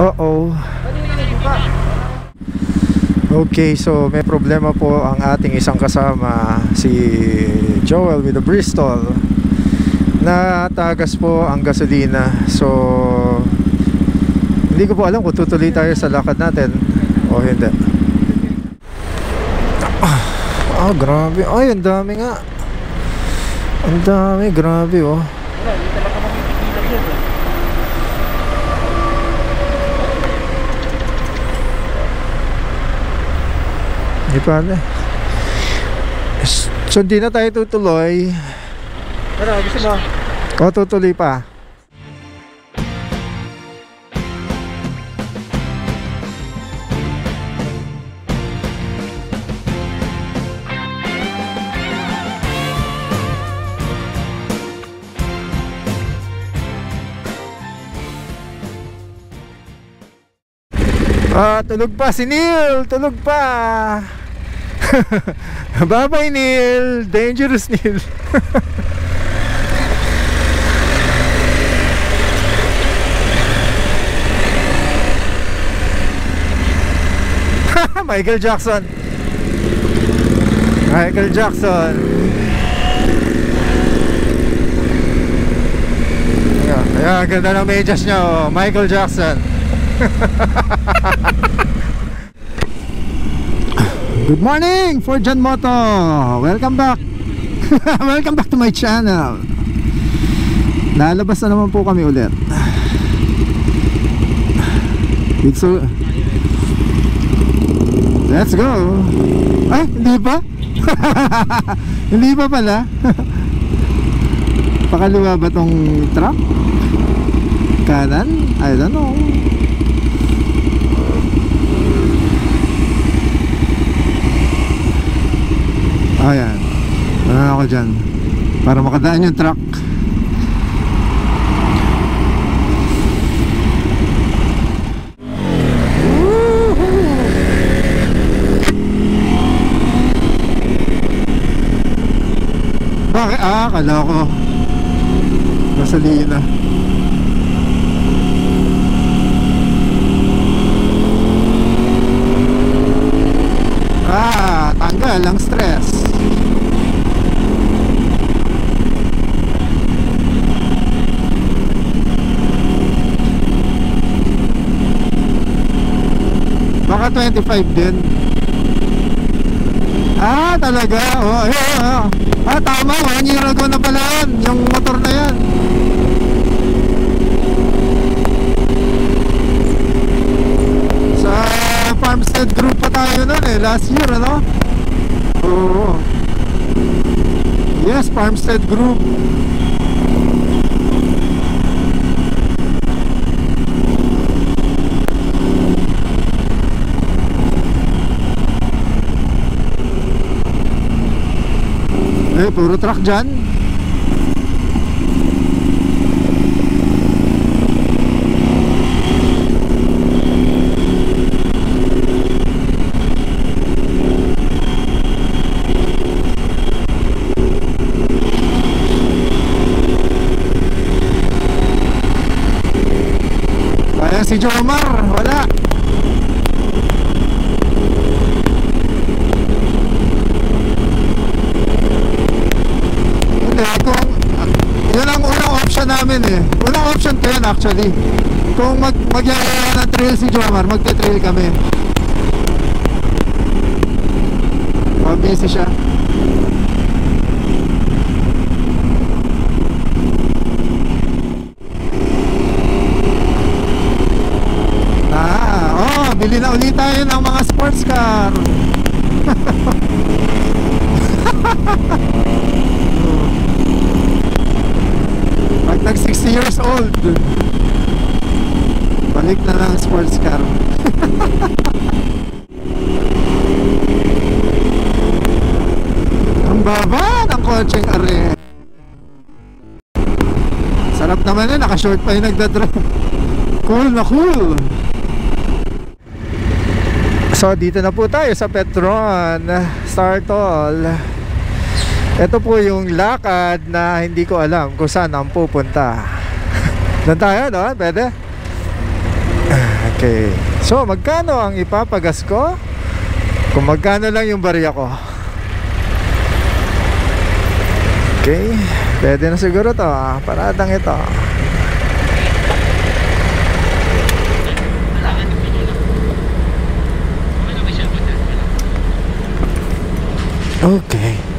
Uh-oh. Okay, so may problema po ang ating isang kasama, si Joel with the Bristol. Natagas po ang gasolina. So, hindi ko po alam kung tutuloy tayo sa lakad natin o hindi. Ah, grabe. Ay, ang dami nga. Ang dami, grabe oh. Hindi pa na. So, hindi na tayo tutuloy. Pero gusto mo? O, tutuloy pa. Ah, tulog pa si Neil! Tulog pa! Bye-bye Neil! Dangerous Neil! Michael Jackson! Michael Jackson! Ayan, ayan, ganda ng medyas niya oh. Michael Jackson! Good morning, Forjan Moto. Welcome back. Welcome back to my channel. Lalabas na naman po kami ulit. So, let's go. Ay, hindi pa? hindi pa pala. Pakaliwa ba tong truck? Kanan? I don't know. Ayan. Ano ako dyan? Para makadaan yung truck. Bakit? Ah, kala ko. Gasolina. Ah, tanggal ang stress. Baka 25 din. Ah, talaga? Oh, ayun, ah. ah, tama. One year ago na pala yan. Yung motor na yan. Sa Farmstead Group pa tayo nun eh. Last year, ano? Oo. Yes, Farmstead Group. Puro truck dyan. Kaya si Jomar, wala. Hindi, kung yun ang unang option namin eh. Unang yun actually. Kung mag magyayaya ng trail si Jomar, magte-trail kami. Oh, siya. Ah, oh, bili na ulit tayo ng mga sports car. Pag nag 60 years old. Balik na lang sports car. Ang baba ng kotseng are Sarap naman yun, naka-short pa yung nagdadrive Cool na cool. So dito na po tayo sa Petron. Startol Ito po yung lakad na hindi ko alam kung saan ang pupunta Doon tayo, no? Pwede? Okay. So, magkano ang ipapagas ko? Kung magkano lang yung barya ko. Okay. Pwede na siguro to. ah. Paradang ito. Okay.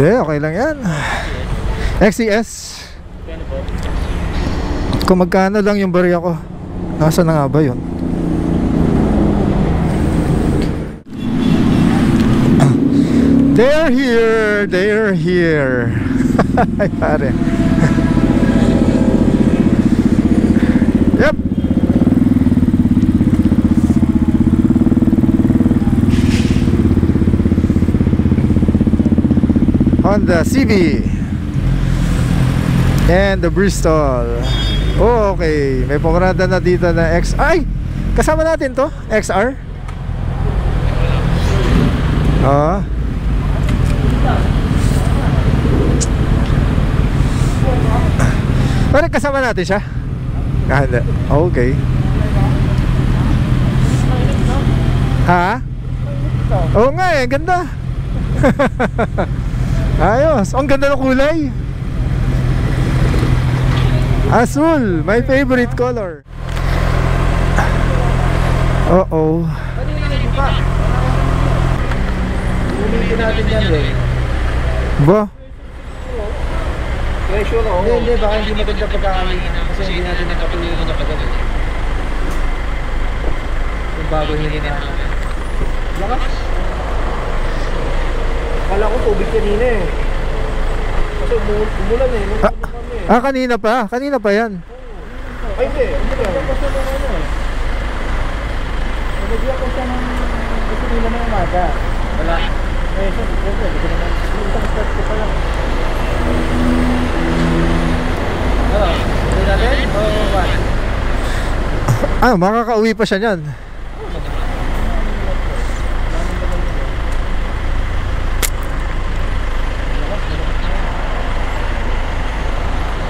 Hindi, okay lang yan. XCS. Kung magkano lang yung barya ko. Nasa na nga ba yun? They're here! They're here! Ay, pare. Honda CB and the Bristol. Oh, okay. May pumarada na dito na X. Ay! Kasama natin to? XR? Oo. Pero kasama natin siya? Ah. Okay. Ha? Oo nga eh, ganda. Ayos. Ang ganda ng kulay. Azul, my favorite color. Ano hindi pa? Ulitin natin yan eh. Ba? Sure ako. Hindi, hindi. Baka hindi maganda pagkakamali. Kasi hindi natin nakatuloy na napagano. Yung bago hindi na. Lakas. Kala ko tubig kanina eh. Kasi umu- umulan eh. Nung Ah. kami eh. Ah, kanina pa. Kanina pa yan. Ay hindi. Hindi. Tapos na ano eh. Nalagyan ko siya ng gusto nila ng umaga. Wala. Eh, siyempre, siyempre, hindi ko naman. Isang start ko pa lang. Ano? Hindi natin? O what? Ah, makakauwi pa siya niyan.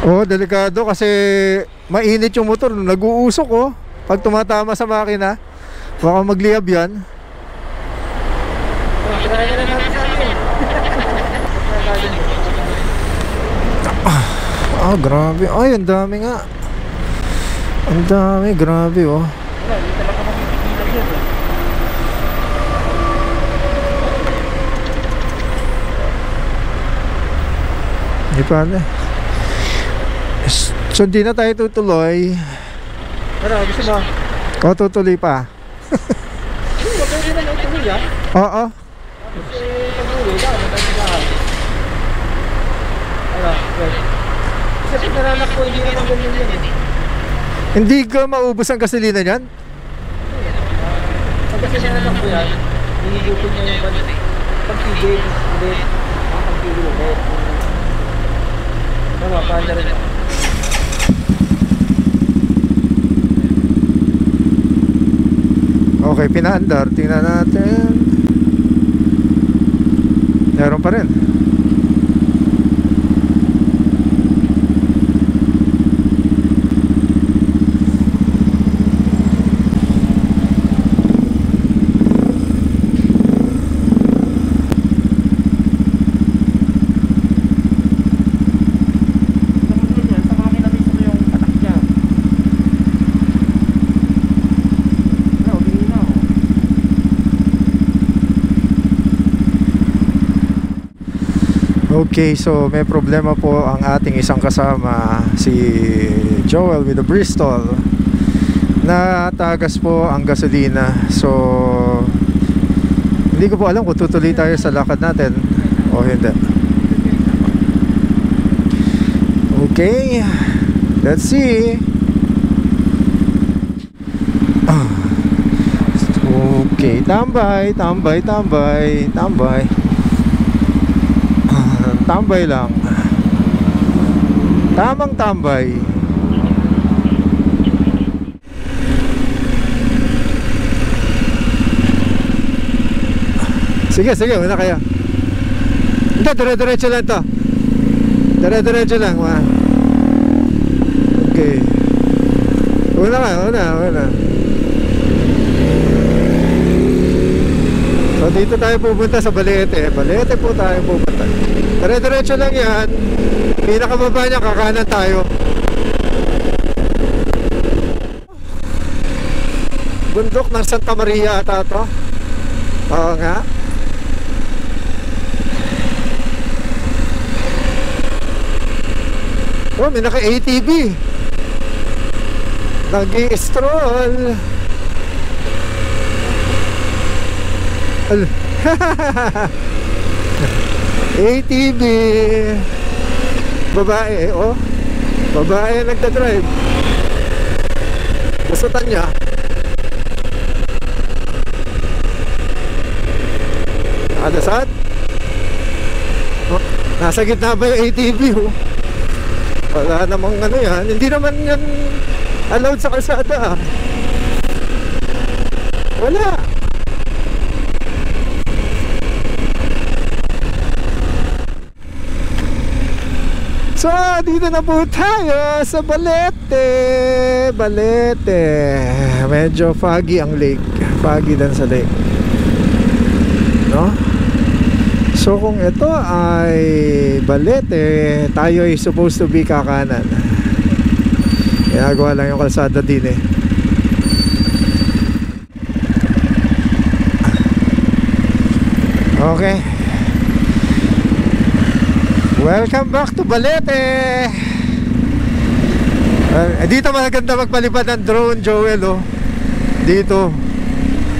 Oh, delikado kasi mainit yung motor. Nag-uusok oh. Pag tumatama sa makina, baka magliyab yan. Ah, grabe. Ay, ang dami nga. Ang dami, grabe oh. Hindi eh. Hindi pa na. S- So, di na tayo tutuloy. Ano, gusto mo? O, tutuloy pa. Hindi, pwede na lang tuloy ah. Oo. Kasi pag-uwi, sa bahay. Ano, well. Kasi pag naranak ko, hindi naman ganyan yan eh. Hindi ka maubos ang gasolina niyan? Pag kasi naranak ko yan, hinihigupin niya yung ban- pagtigil, hindi, ang pagtigil ulit. Ano, paanda rin ako. Okay, pinaandar. Tingnan natin. Meron pa rin. Sa mga kinabisa ko yung anak niya. Ano, bingi na ako. Okay, so may problema po ang ating isang kasama, si Joel with the Bristol. Natagas po ang gasolina. So, hindi ko po alam kung tutuloy tayo sa lakad natin o hindi. Okay, let's see. Ah. Okay, tambay, tambay, tambay, tambay. Tambay lang. Tamang tambay. Sige, sige, una kayo. Hindi, dire-diretso lang to. Dire-diretso lang, ma. Okay. Una ka, una, una. So dito tayo pupunta sa Balete. Balete po tayo pupunta. Dire-diretso lang yan. Pinakababa niya, kakanan tayo. Bundok ng Santa Maria ata to. Oo nga. Oh, may naka-ATV. Nag-i-stroll. Al ATV. Babae, oh. Babae nagda-drive. Gustutan niya. Nakadasad? Oh, nasa gitna ba yung ATV, oh? Wala namang ano yan. Hindi naman yan allowed sa kalsada. ah. Wala. So, dito na po tayo sa Balete. Balete. Medyo foggy ang lake. Foggy din sa lake. No? So, kung ito ay Balete, tayo ay supposed to be kakanan. Ginagawa lang yung kalsada din eh. Okay. Welcome back to Balete. Uh, dito maganda magpalipad ng drone, Joel, oh. Dito.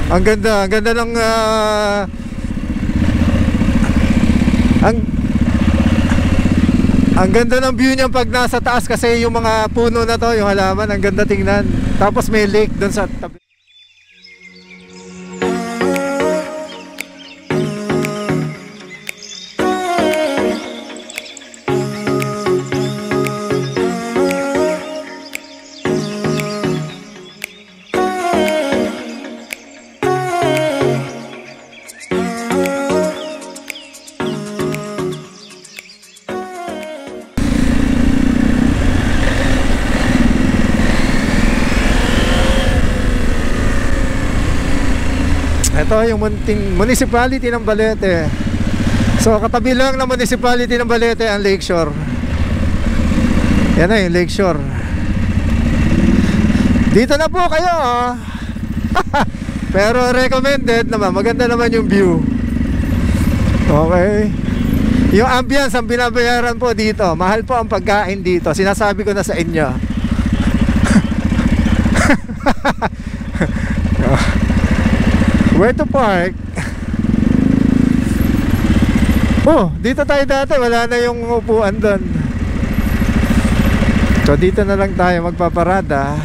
Ang ganda, ang ganda ng ah, ang ang ganda ng view niya pag nasa taas kasi yung mga puno na to, yung halaman, ang ganda tingnan. Tapos may lake doon sa tabi. Ito yung municipality ng Balete. So katabi lang ng municipality ng Balete ang Lakeshore. Yan na yung Lakeshore. Dito na po kayo. oh. Pero recommended naman, maganda naman yung view. Okay. Yung ambience ang binabayaran po dito. Mahal po ang pagkain dito. Sinasabi ko na sa inyo. Where to park? Oh, dito tayo dati. Wala na yung upuan doon. So dito na lang tayo magpaparada.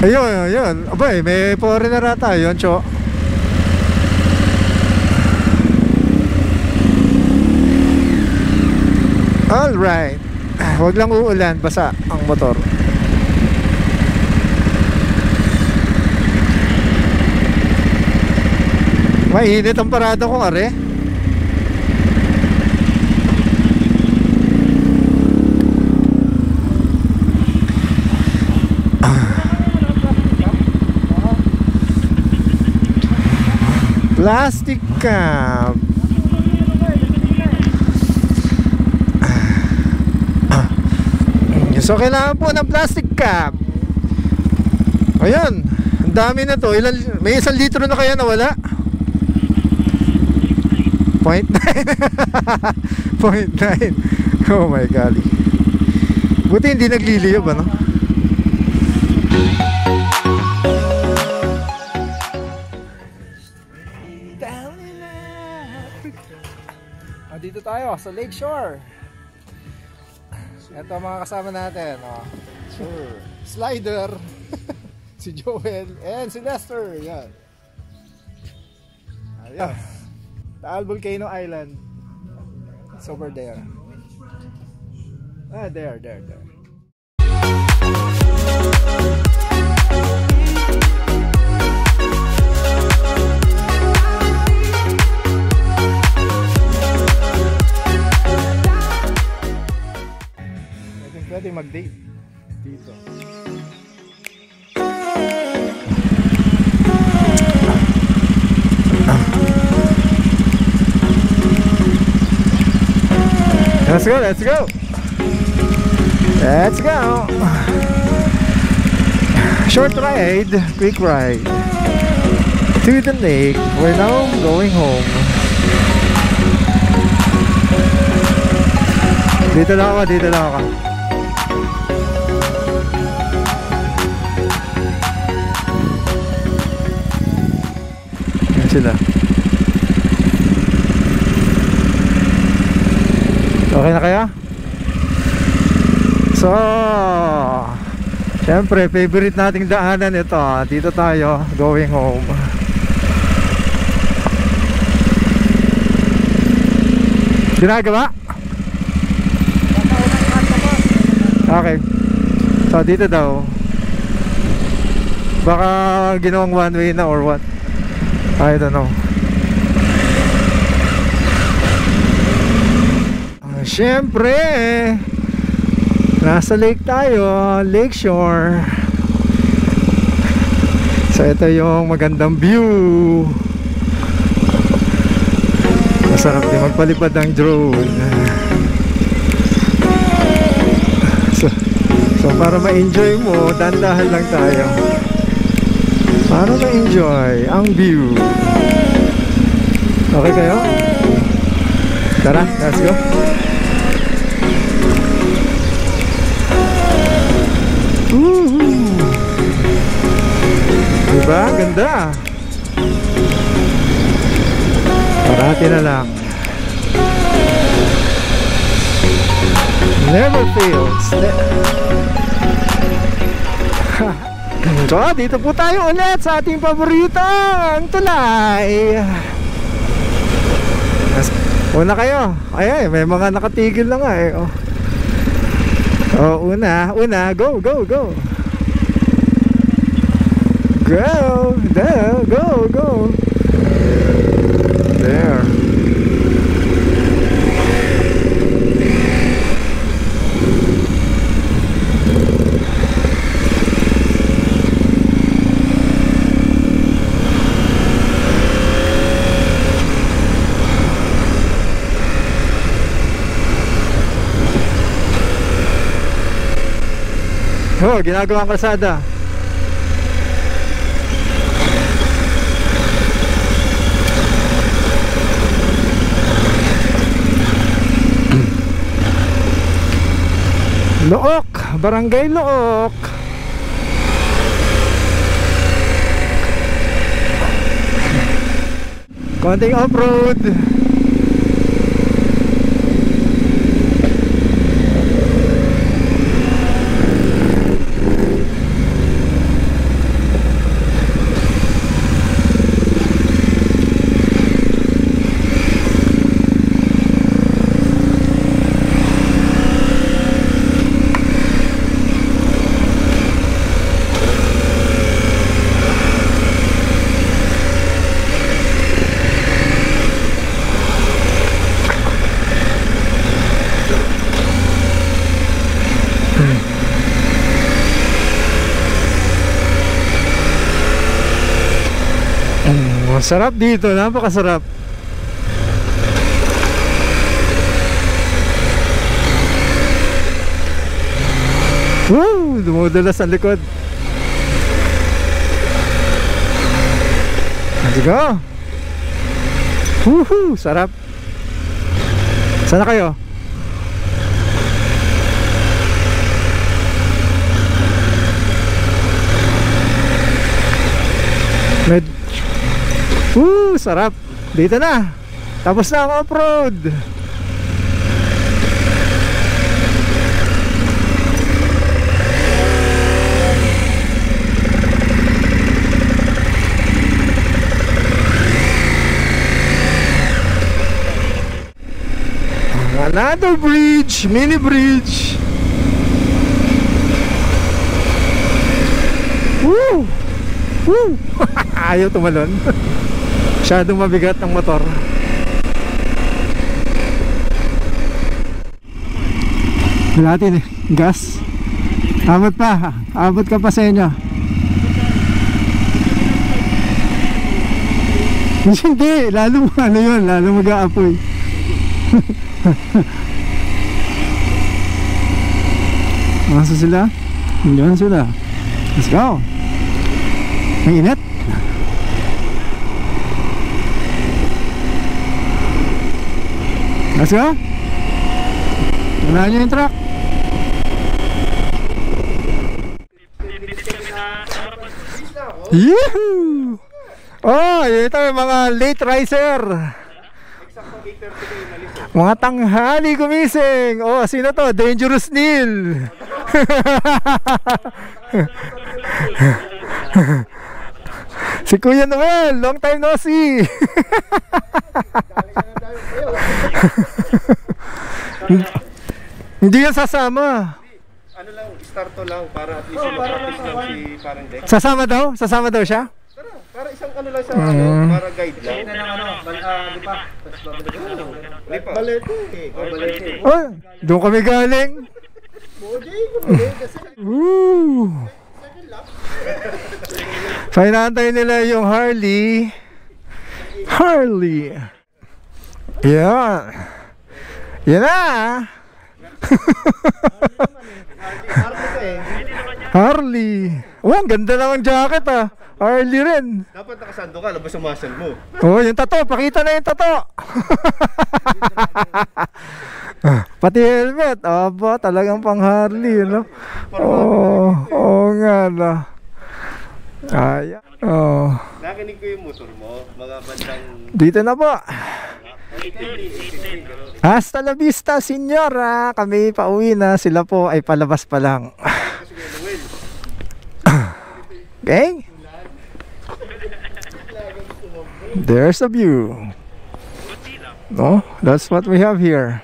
Ayun, ayun. Abay, may foreigner ata yun, Cho. Alright. Huwag lang uulan, basa ang motor. Mainit ang parada ko, are. Plastic cup. So kailangan po ng plastic cup. Ayan, ang dami na to. Ilan, may isang litro na kaya nawala? Point nine. Point nine. Oh my golly. Buti hindi nagliliyab ano? Africa. Ah, dito tayo sa Lakeshore. Ito mga kasama natin. Oh. Sure. Slider. si Joel. And si Lester. Yan. Ayan. Taal Volcano Island. It's over there. Ah, there, there, there. Pwede, mag-date dito. Let's go, let's go. Let's go. Short ride, quick ride. To the lake. We're now going home. Dito lang ako, dito lang ako. Yan sila. Okay na kaya? So, Siyempre, favorite nating daanan ito. Dito tayo, going home. Ginagawa? Okay. So, dito daw. Baka ginawang one way na or what? I don't know. Ah, Siyempre, nasa lake tayo, lake shore. So, ito yung magandang view. Masarap din magpalipad ng drone. So, so para ma-enjoy mo, dandahan lang tayo. Para ma-enjoy ang view. Okay kayo? Tara, let's go. Diba? Ganda. Parati na lang. Never fails. Ne- so, dito po tayo ulit sa ating paboritong tulay. Una kayo. Ay, ay, may mga nakatigil na nga eh. Oh. Oh, una, una, go, go, go. Go, there, go, go. There. Oh, ginagawang kalsada. Look, Barangay Look. Konting off-road. Masarap dito, napakasarap. Woo! Dumudulas sa likod. Let's go! Woohoo! Sarap! Sana kayo? Med Woo! Sarap! Dito na! Tapos na ang off-road! Another bridge! Mini bridge! Woo! Woo! Ayaw tumalon. Masyadong mabigat ang motor. natin eh. Gas. Abot pa. Abot ka pa sa inyo. Hindi, lalo ano yun, lalo mag-aapoy. Masa sila? Yun sila. Let's go. Ang init. Wala nyo yung truck. Yehoo! Oh, ito yung mga late riser. Mga tanghali gumising. Oh, sino to? Dangerous Neil. si Kuya Noel, long time no see. Hindi yan sasama. Ano lang, starto lang para at least oh, para lang si parang deck. Sasama daw? Sasama daw siya? Tara, para isang ano lang sa ano, para guide lang. Ito ng ano, bal, ah, di ba? Tapos babalik. Lipa. Balete. Oh, balete. Oh, doon kami galing. Bojay, balete kasi. Woo! So, inaantay nila yung Harley. Harley. Yan. Yan na. Harley. Oh, ang ganda naman jacket ah. Harley rin. Dapat nakasando ka, labas ang muscle mo. Oh, yung tato. Pakita na yung tato. Pati helmet. Aba, talagang pang Harley, no? Oo, oh, oh, nga na. Ay, oh. Nakinig ko yung motor mo, mga bandang Dito na po. Hasta la vista, senyora. Kami pauwi na. Sila po ay palabas pa lang. Okay? There's a view. No, that's what we have here.